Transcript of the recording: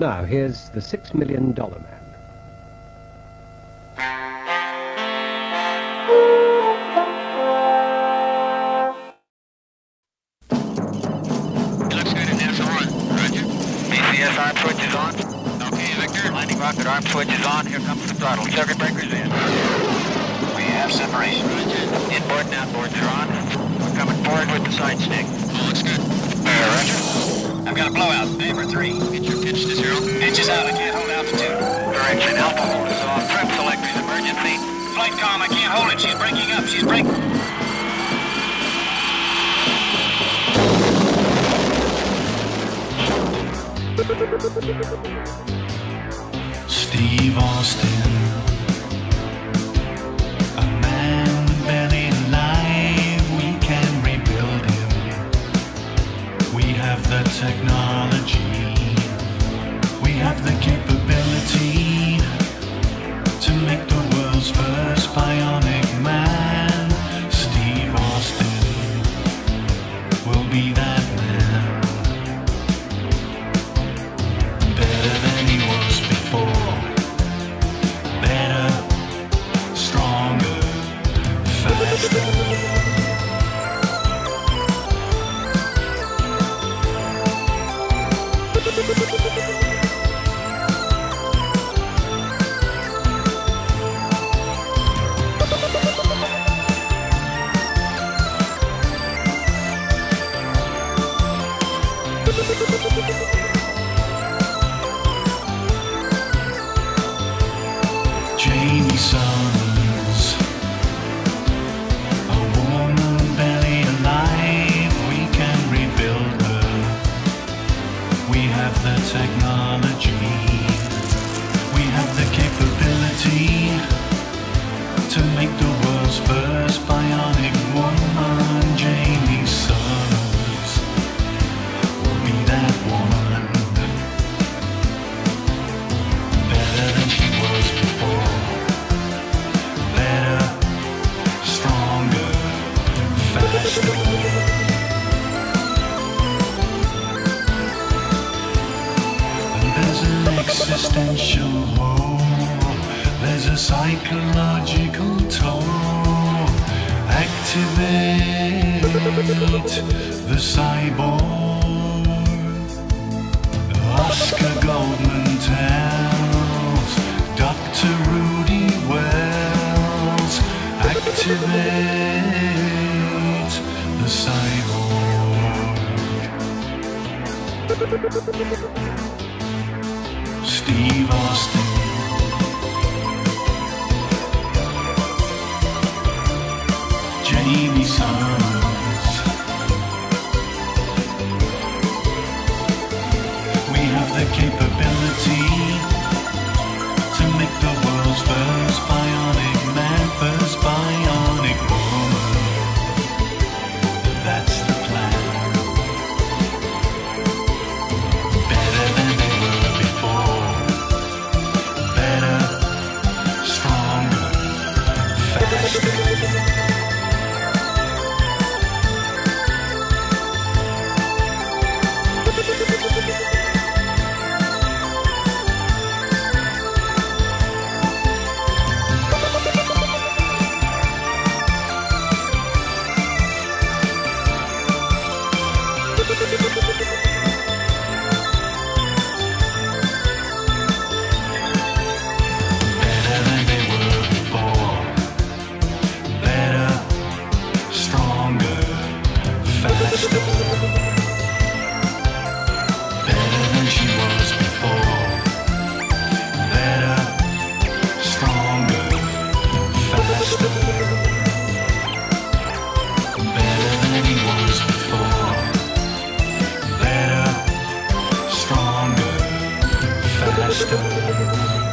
Now, here's the Six Million Dollar Man. Looks good in this on. Roger. BCS arm switch is on. Okay, Victor. Landing rocket arm switch is on. Here comes the throttle. Circuit breakers in. We have separation. Roger. Inboard and outboards are on. We're coming forward with the side stick. Flight. I can't hold it. She's breaking up. She's breaking. Steve Austin, be that man. Better than he was before. Better, stronger, faster. Jaime to make the world's first bionic woman. Jaime Sommers will be that woman better than she was before. Better, stronger, faster. There's an existential hole. There's a psychological. Activate the cyborg. Oscar Goldman tells Dr. Rudy Wells activate the cyborg. Steve Austin. まし。Christ.